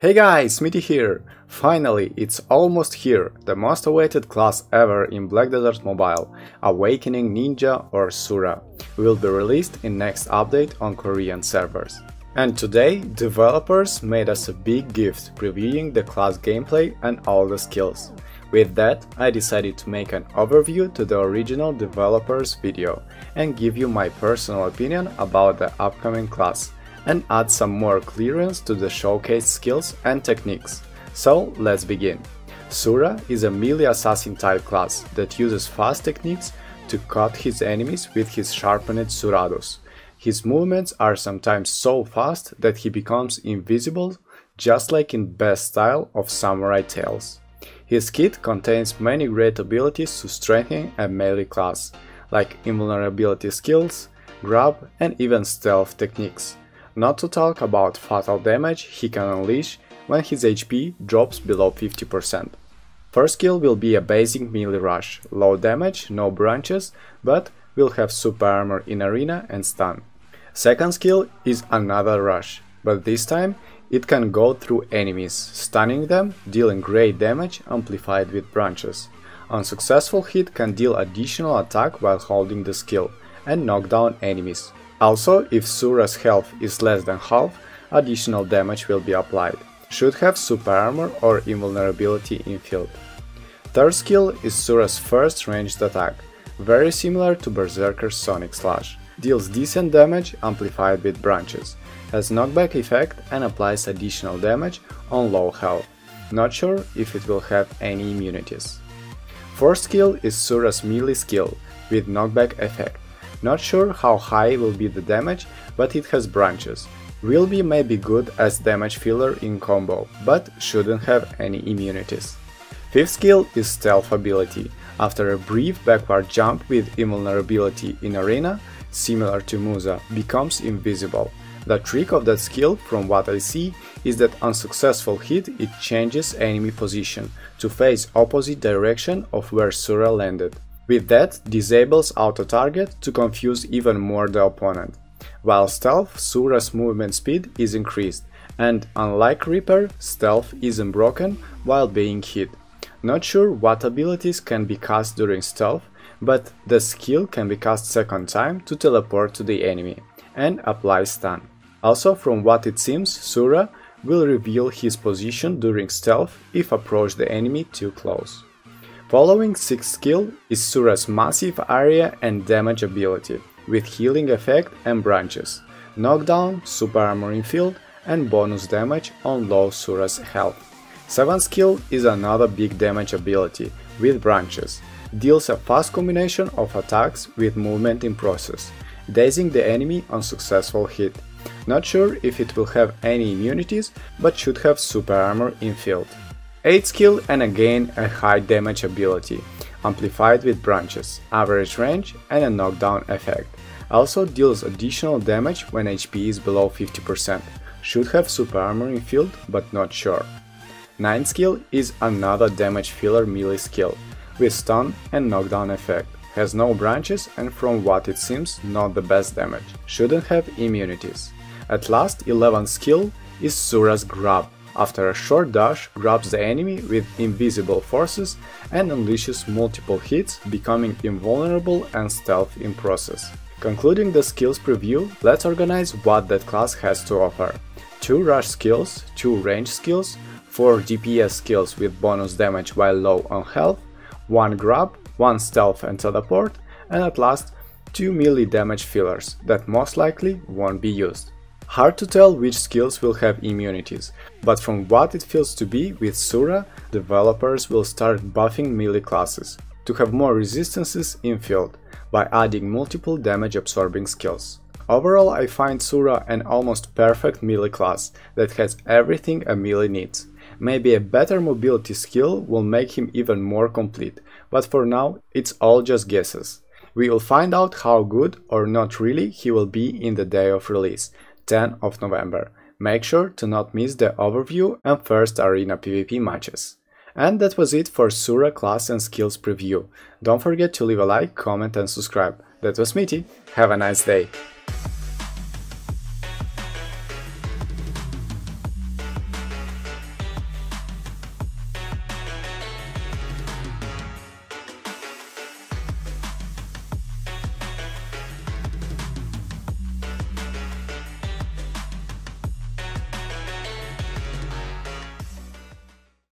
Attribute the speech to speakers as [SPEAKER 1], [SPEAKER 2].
[SPEAKER 1] Hey guys, Smithy here! Finally, it's almost here, the most awaited class ever in Black Desert Mobile, Awakening Ninja or Sura, will be released in next update on Korean servers. And today, developers made us a big gift previewing the class gameplay and all the skills. With that, I decided to make an overview to the original developers video and give you my personal opinion about the upcoming class and add some more clearance to the showcase skills and techniques. So let's begin. Sura is a melee assassin type class that uses fast techniques to cut his enemies with his sharpened surados. His movements are sometimes so fast that he becomes invisible, just like in best style of Samurai Tales. His kit contains many great abilities to strengthen a melee class, like invulnerability skills, grab and even stealth techniques. Not to talk about fatal damage he can unleash when his HP drops below 50%. First skill will be a basic melee rush, low damage, no branches, but will have super armor in arena and stun. Second skill is another rush, but this time it can go through enemies, stunning them, dealing great damage amplified with branches. Unsuccessful hit can deal additional attack while holding the skill and knock down enemies, also, if Sura's health is less than half, additional damage will be applied. Should have super armor or invulnerability in field. Third skill is Sura's first ranged attack, very similar to Berserker's Sonic Slash. Deals decent damage amplified with branches, has knockback effect and applies additional damage on low health. Not sure if it will have any immunities. Fourth skill is Sura's melee skill, with knockback effect. Not sure how high will be the damage, but it has branches. Will be maybe good as damage filler in combo, but shouldn't have any immunities. Fifth skill is Stealth ability. After a brief backward jump with invulnerability in arena, similar to Musa, becomes invisible. The trick of that skill, from what I see, is that unsuccessful hit it changes enemy position to face opposite direction of where Sura landed. With that, disables auto-target to confuse even more the opponent. While stealth, Sura's movement speed is increased, and unlike Reaper, stealth isn't broken while being hit. Not sure what abilities can be cast during stealth, but the skill can be cast second time to teleport to the enemy and apply stun. Also, from what it seems, Sura will reveal his position during stealth if approach the enemy too close. Following 6th skill is Sura's massive area and damage ability, with healing effect and branches, knockdown, super armor in field, and bonus damage on low Sura's health. 7th skill is another big damage ability, with branches, deals a fast combination of attacks with movement in process, dazing the enemy on successful hit. Not sure if it will have any immunities, but should have super armor in field. 8 skill and again a high damage ability, amplified with branches, average range and a knockdown effect. Also deals additional damage when HP is below 50%. Should have super armor in field, but not sure. 9 skill is another damage filler melee skill, with stun and knockdown effect. Has no branches and from what it seems not the best damage. Shouldn't have immunities. At last 11 skill is Sura's Grab, after a short dash, grabs the enemy with invisible forces and unleashes multiple hits, becoming invulnerable and stealth in process. Concluding the skills preview, let's organize what that class has to offer. 2 rush skills, 2 range skills, 4 DPS skills with bonus damage while low on health, 1 grab, 1 stealth and teleport, and at last 2 melee damage fillers that most likely won't be used. Hard to tell which skills will have immunities, but from what it feels to be with Sura, developers will start buffing melee classes to have more resistances in field by adding multiple damage absorbing skills. Overall, I find Sura an almost perfect melee class that has everything a melee needs. Maybe a better mobility skill will make him even more complete, but for now, it's all just guesses. We will find out how good or not really he will be in the day of release, 10 of November. Make sure to not miss the overview and first arena PvP matches. And that was it for Sura class and skills preview. Don't forget to leave a like, comment and subscribe. That was Smithy. Have a nice day.